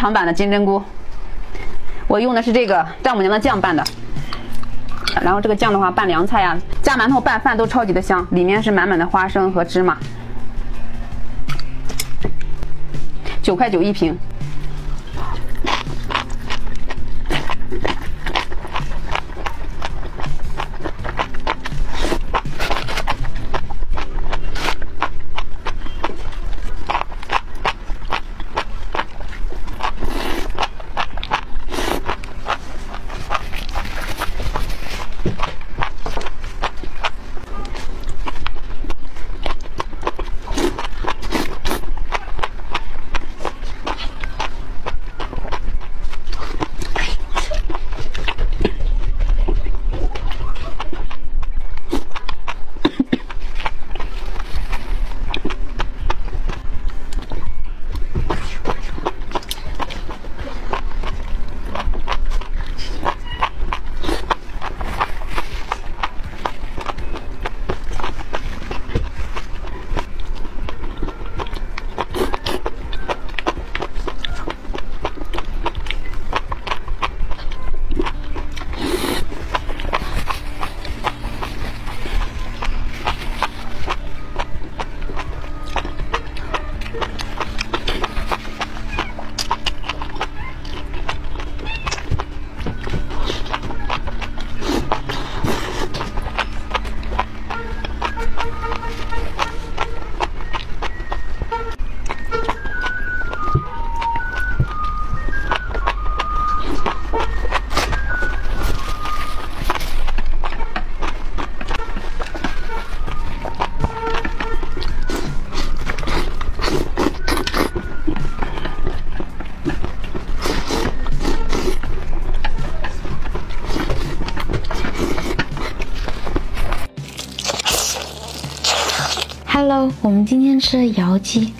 长版的金针菇，我用的是这个丈母娘的酱拌的。然后这个酱的话，拌凉菜呀、夹馒头、拌饭都超级的香，里面是满满的花生和芝麻。九块九一瓶。hello，我们今天吃窑鸡。